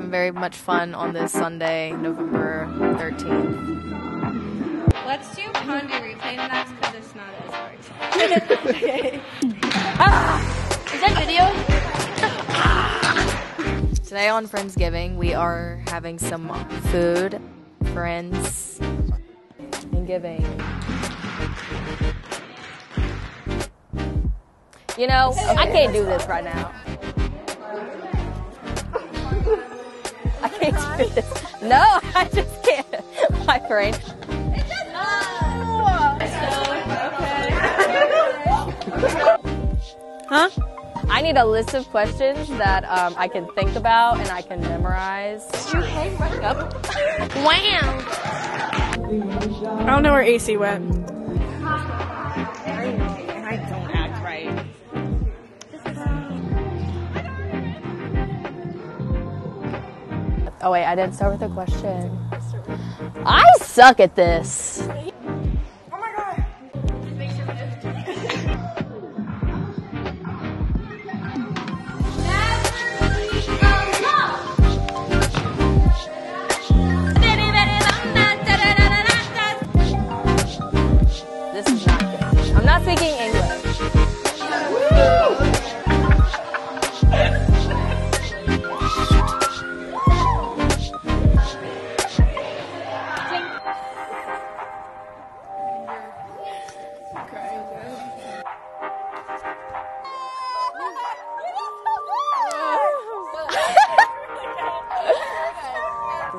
very much fun on this Sunday, November 13th. Let's do Condi replay next because it's not as hard. Ah! Is that video? Today on Friendsgiving, we are having some food, friends, and giving. You know, I can't do this right now. Do this. No, I just can't. My brain. Huh? I need a list of questions that um, I can think about and I can memorize. You hang right up. Wow! I don't know where AC went. Oh wait, I didn't start with a question. I suck at this. Oh this is not good. I'm not speaking English. This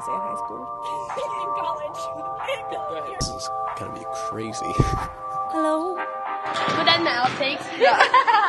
in high school. This is gonna be crazy. Hello. Put that in the outtakes.